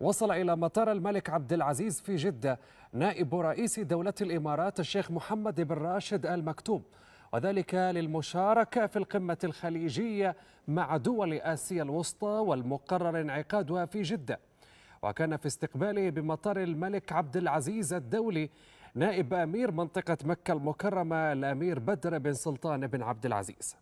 وصل إلى مطار الملك عبد العزيز في جدة نائب رئيس دولة الإمارات الشيخ محمد بن راشد آل مكتوم وذلك للمشاركة في القمة الخليجية مع دول آسيا الوسطى والمقرر انعقادها في جدة. وكان في استقباله بمطار الملك عبد العزيز الدولي نائب أمير منطقة مكة المكرمة الأمير بدر بن سلطان بن عبد العزيز.